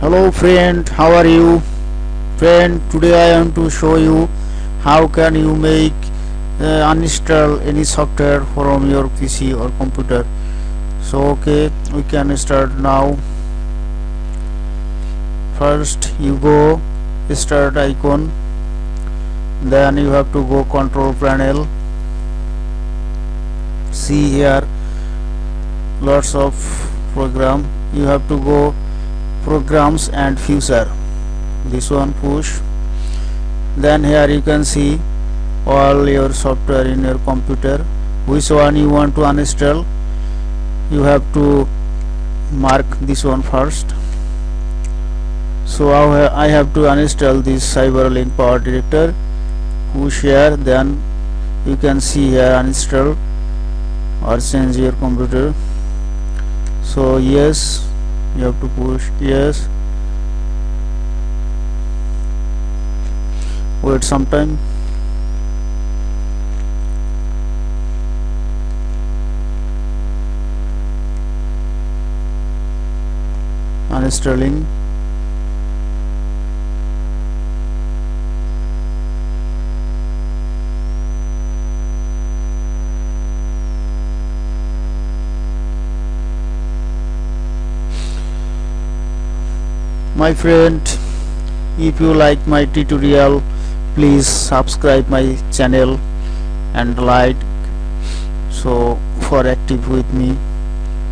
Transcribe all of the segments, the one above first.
hello friend. How are you? Friend today I am to show you how can you make uh, uninstall any software from your PC or computer. So okay we can start now. First you go start icon. Then you have to go control panel. See here lots of program. You have to go programs and future. This one push. Then here you can see all your software in your computer. Which one you want to uninstall? You have to mark this one first. So I have to uninstall this CyberLink Power Director. Push here then you can see here uninstall or change your computer. So yes you have to push yes. Wait some time. Uninstalling my friend if you like my tutorial please subscribe my channel and like. So for active with me.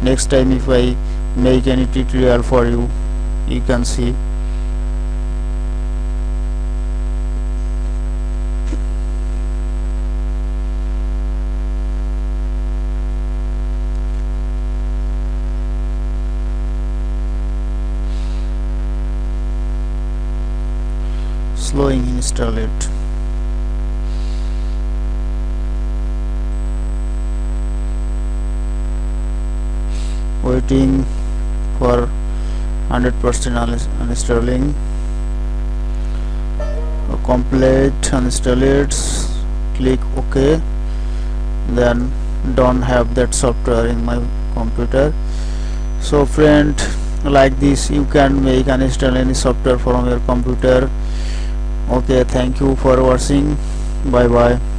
Next time if I make any tutorial for you you can see slowing install it. Waiting for 100% uninstalling. Complete uninstall it. Click ok. Then don't have that software in my computer. So friend like this you can make uninstall any software from your computer okay thank you for watching. Bye bye